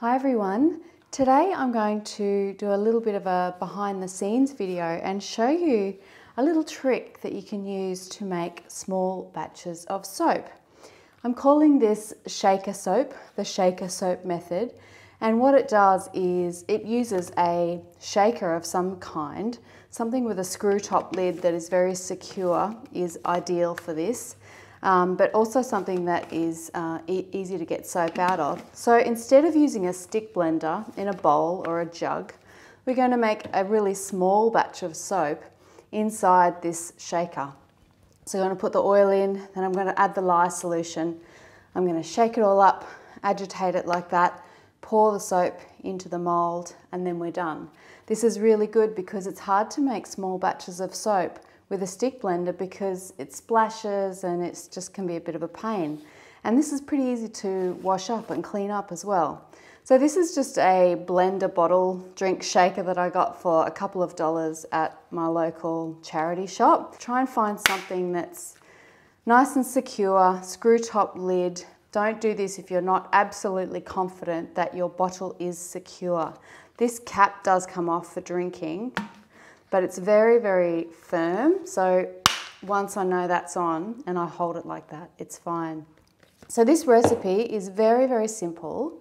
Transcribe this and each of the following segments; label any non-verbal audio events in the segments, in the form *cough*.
Hi everyone. Today I'm going to do a little bit of a behind the scenes video and show you a little trick that you can use to make small batches of soap. I'm calling this shaker soap, the shaker soap method. And what it does is it uses a shaker of some kind, something with a screw top lid that is very secure is ideal for this um, but also something that is uh, e easy to get soap out of. So instead of using a stick blender in a bowl or a jug, we're going to make a really small batch of soap inside this shaker. So I'm going to put the oil in, then I'm going to add the lye solution. I'm going to shake it all up, agitate it like that, pour the soap into the mould, and then we're done. This is really good because it's hard to make small batches of soap with a stick blender because it splashes and it just can be a bit of a pain. And this is pretty easy to wash up and clean up as well. So this is just a blender bottle drink shaker that I got for a couple of dollars at my local charity shop. Try and find something that's nice and secure, screw top lid. Don't do this if you're not absolutely confident that your bottle is secure. This cap does come off for drinking, but it's very, very firm. So once I know that's on and I hold it like that, it's fine. So this recipe is very, very simple.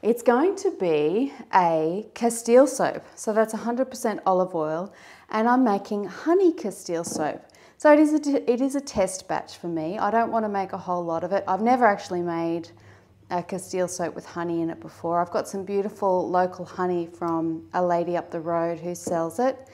It's going to be a Castile soap. So that's 100% olive oil and I'm making honey Castile soap. So it is, a, it is a test batch for me. I don't want to make a whole lot of it. I've never actually made a Castile soap with honey in it before. I've got some beautiful local honey from a lady up the road who sells it.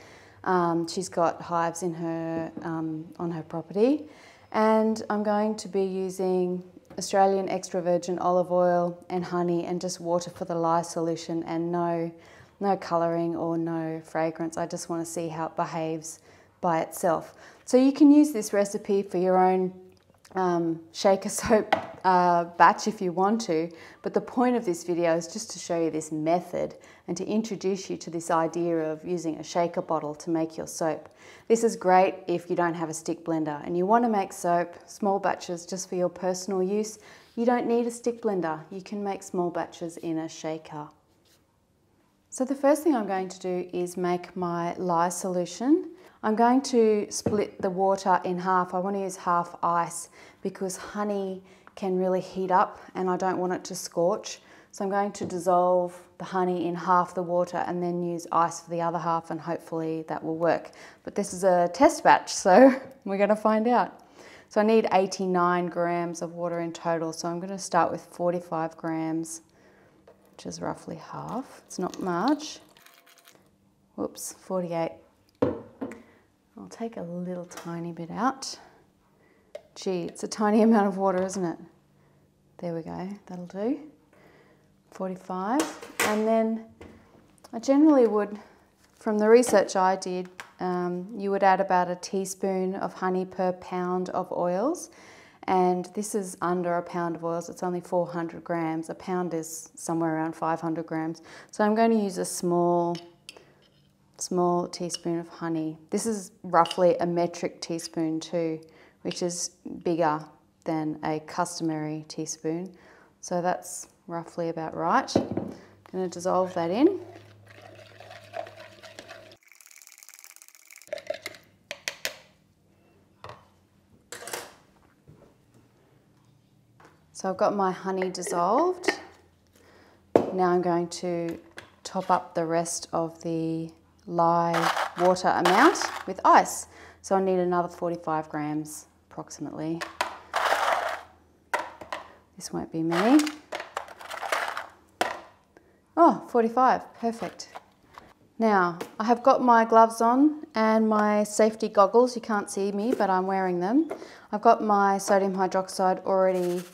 Um, she's got hives in her um, on her property, and I'm going to be using Australian extra virgin olive oil and honey and just water for the lye solution and no no colouring or no fragrance. I just want to see how it behaves by itself. So you can use this recipe for your own um, shaker *laughs* soap uh, batch if you want to, but the point of this video is just to show you this method and to introduce you to this idea of using a shaker bottle to make your soap. This is great if you don't have a stick blender and you want to make soap, small batches just for your personal use. You don't need a stick blender, you can make small batches in a shaker. So the first thing I'm going to do is make my lye solution. I'm going to split the water in half. I want to use half ice because honey can really heat up and I don't want it to scorch. So I'm going to dissolve the honey in half the water and then use ice for the other half and hopefully that will work. But this is a test batch, so *laughs* we're going to find out. So I need 89 grams of water in total. So I'm going to start with 45 grams, which is roughly half. It's not much. Whoops, 48 I'll take a little tiny bit out. Gee, it's a tiny amount of water, isn't it? There we go, that'll do. 45. And then I generally would, from the research I did, um, you would add about a teaspoon of honey per pound of oils. And this is under a pound of oils, it's only 400 grams. A pound is somewhere around 500 grams. So I'm going to use a small small teaspoon of honey. This is roughly a metric teaspoon too, which is bigger than a customary teaspoon. So that's roughly about right. I'm going to dissolve that in. So I've got my honey dissolved. Now I'm going to top up the rest of the lye water amount with ice. So I need another 45 grams approximately. This won't be many. Oh, 45, perfect. Now, I have got my gloves on and my safety goggles. You can't see me, but I'm wearing them. I've got my sodium hydroxide already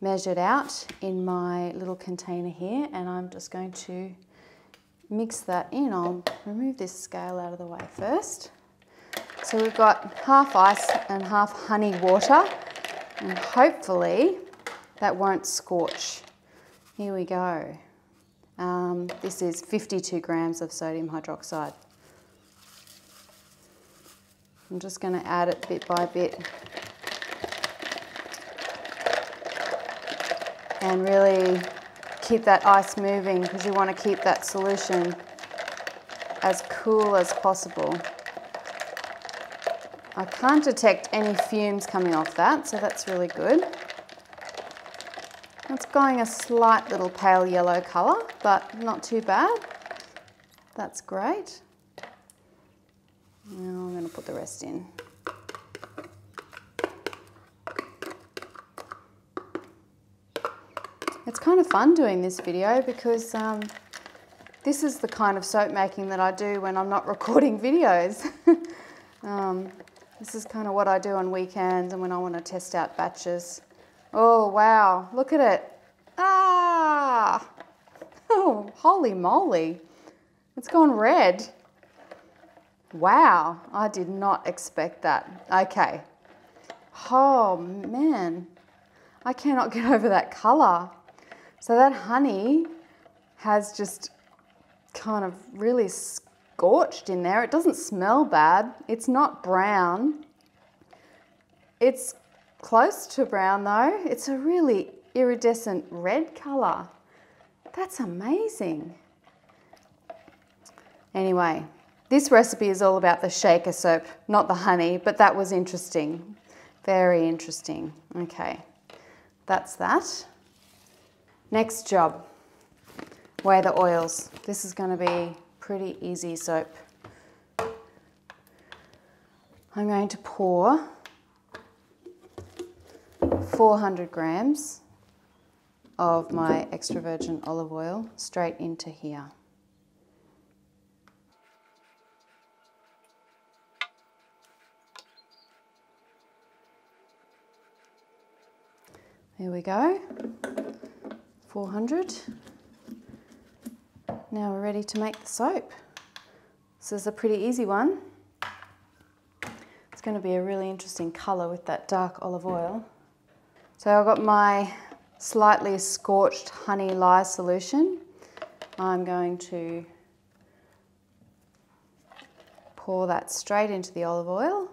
measured out in my little container here, and I'm just going to mix that in. I'll remove this scale out of the way first. So we've got half ice and half honey water and hopefully that won't scorch. Here we go. Um, this is 52 grams of sodium hydroxide. I'm just going to add it bit by bit and really keep that ice moving because you want to keep that solution as cool as possible. I can't detect any fumes coming off that, so that's really good. It's going a slight little pale yellow colour, but not too bad. That's great. Now I'm going to put the rest in. It's kind of fun doing this video because um, this is the kind of soap making that I do when I'm not *laughs* recording videos. *laughs* um, this is kind of what I do on weekends and when I want to test out batches. Oh, wow, look at it. Ah, *laughs* oh, holy moly. It's gone red. Wow, I did not expect that. Okay. Oh, man. I cannot get over that colour. So that honey has just kind of really scorched in there. It doesn't smell bad. It's not brown. It's close to brown though. It's a really iridescent red colour. That's amazing. Anyway, this recipe is all about the shaker soap, not the honey, but that was interesting. Very interesting. Okay, that's that. Next job, weigh the oils. This is going to be pretty easy soap. I'm going to pour 400 grams of my extra virgin olive oil straight into here. There we go. 400. Now we're ready to make the soap. This is a pretty easy one. It's going to be a really interesting colour with that dark olive oil. So I've got my slightly scorched honey lye solution. I'm going to pour that straight into the olive oil.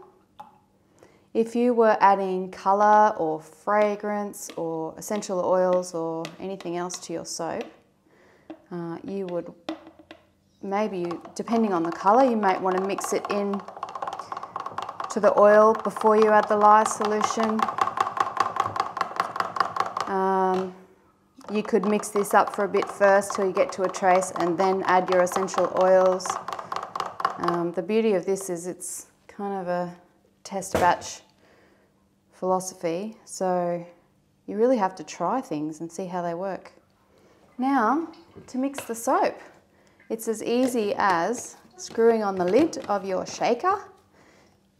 If you were adding colour or fragrance or essential oils or anything else to your soap, uh, you would maybe, depending on the colour, you might want to mix it in to the oil before you add the lye solution. Um, you could mix this up for a bit first till you get to a trace and then add your essential oils. Um, the beauty of this is it's kind of a test batch philosophy. So you really have to try things and see how they work. Now, to mix the soap, it's as easy as screwing on the lid of your shaker.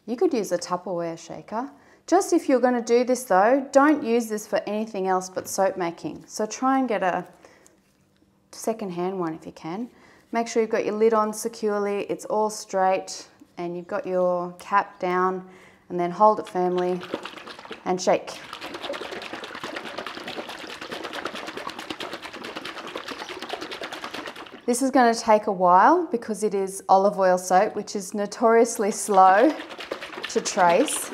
You could use a Tupperware shaker. Just if you're going to do this though, don't use this for anything else but soap making. So try and get a second-hand one if you can. Make sure you've got your lid on securely, it's all straight, and you've got your cap down, and then hold it firmly and shake. This is going to take a while because it is olive oil soap, which is notoriously slow to trace.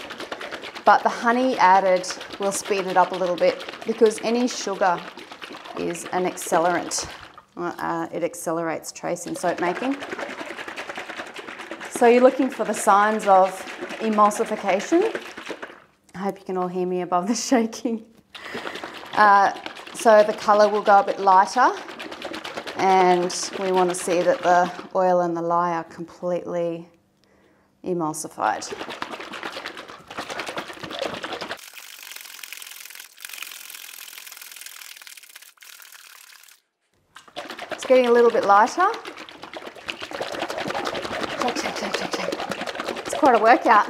But the honey added will speed it up a little bit because any sugar is an accelerant. Uh, it accelerates tracing soap making. So you're looking for the signs of emulsification I hope you can all hear me above the *laughs* shaking. Uh, so the colour will go a bit lighter and we want to see that the oil and the lye are completely emulsified. It's getting a little bit lighter. It's quite a workout.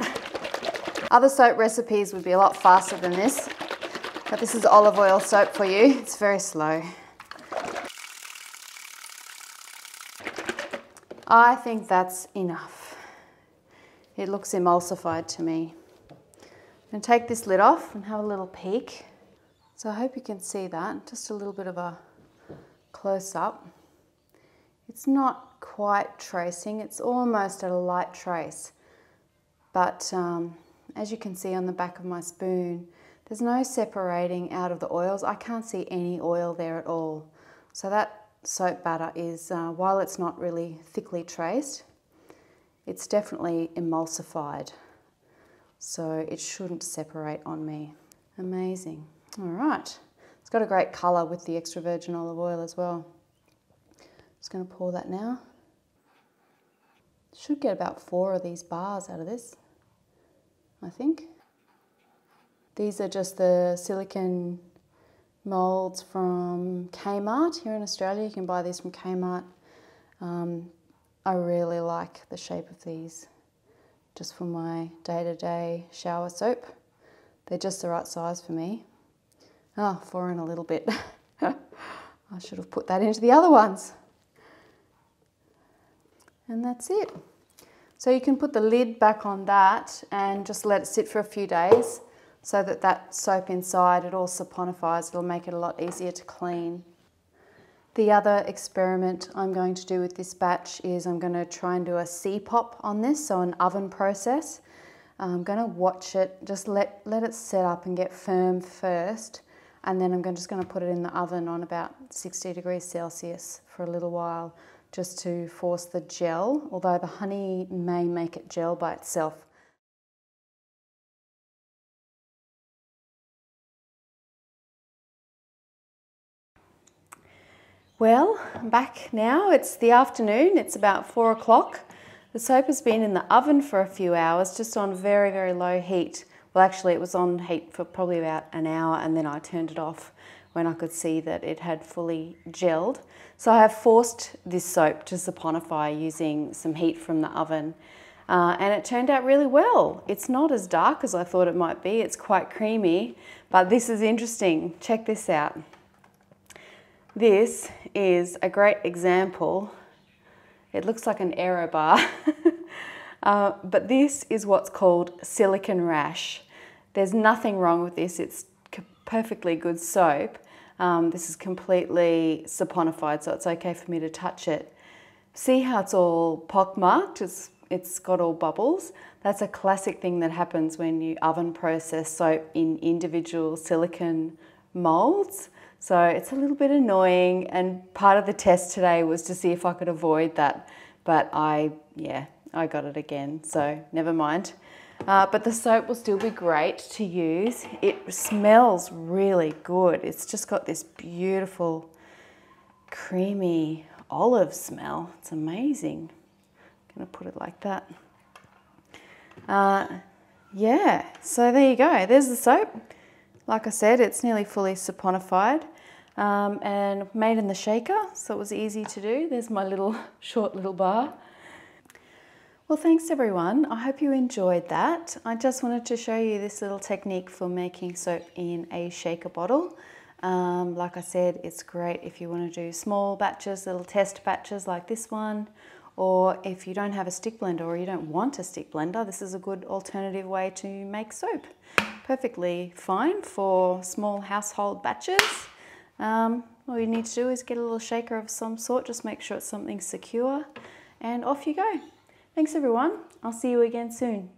Other soap recipes would be a lot faster than this, but this is olive oil soap for you. It's very slow. I think that's enough. It looks emulsified to me. I'm to take this lid off and have a little peek. So I hope you can see that, just a little bit of a close up. It's not quite tracing, it's almost a light trace, but um, as you can see on the back of my spoon, there's no separating out of the oils. I can't see any oil there at all. So that soap batter is, uh, while it's not really thickly traced, it's definitely emulsified. So it shouldn't separate on me. Amazing. All right. It's got a great colour with the extra virgin olive oil as well. Just going to pour that now. Should get about four of these bars out of this, I think. These are just the silicone molds from Kmart here in Australia. You can buy these from Kmart. Um, I really like the shape of these just for my day-to-day -day shower soap. They're just the right size for me. Oh, four in a little bit. *laughs* I should have put that into the other ones. And that's it. So you can put the lid back on that and just let it sit for a few days so that that soap inside, it all saponifies. It'll make it a lot easier to clean. The other experiment I'm going to do with this batch is I'm going to try and do a CPOP on this, so an oven process. I'm going to watch it, just let, let it set up and get firm first, and then I'm just going to put it in the oven on about 60 degrees Celsius for a little while just to force the gel, although the honey may make it gel by itself. Well, I'm back now. It's the afternoon, it's about four o'clock. The soap has been in the oven for a few hours, just on very, very low heat. Well, actually, it was on heat for probably about an hour and then I turned it off when I could see that it had fully gelled. So I have forced this soap to saponify using some heat from the oven. Uh, and it turned out really well. It's not as dark as I thought it might be. It's quite creamy, but this is interesting. Check this out. This is a great example. It looks like an Aero bar, *laughs* uh, but this is what's called silicone rash. There's nothing wrong with this. It's perfectly good soap. Um, this is completely saponified, so it's okay for me to touch it. See how it's all pockmarked? It's, it's got all bubbles. That's a classic thing that happens when you oven process soap in individual silicone molds. So it's a little bit annoying and part of the test today was to see if I could avoid that. But I, yeah, I got it again, so never mind. Uh, but the soap will still be great to use. It smells really good. It's just got this beautiful creamy olive smell. It's amazing. I'm gonna put it like that. Uh, yeah, so there you go. There's the soap. Like I said, it's nearly fully saponified um, and made in the shaker, so it was easy to do. There's my little *laughs* short little bar. Well, thanks everyone. I hope you enjoyed that. I just wanted to show you this little technique for making soap in a shaker bottle. Um, like I said, it's great if you want to do small batches, little test batches like this one, or if you don't have a stick blender or you don't want a stick blender, this is a good alternative way to make soap. Perfectly fine for small household batches. Um, all you need to do is get a little shaker of some sort, just make sure it's something secure, and off you go. Thanks everyone. I'll see you again soon.